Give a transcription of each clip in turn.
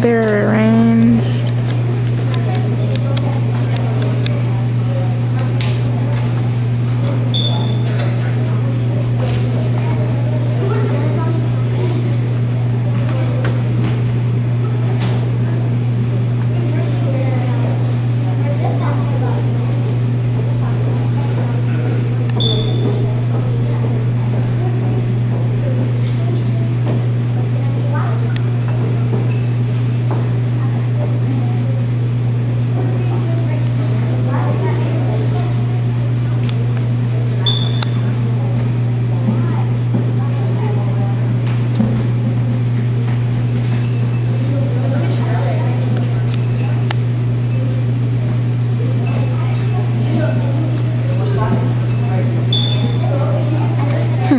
They're arranged.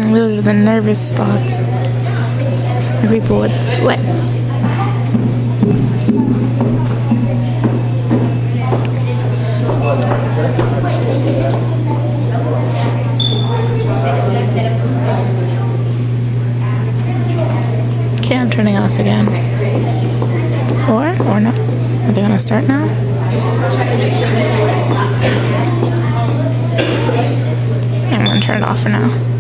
Those are the nervous spots where people would slip. Okay, I'm turning off again. Or, or not. Are they gonna start now? I'm gonna turn it off for now.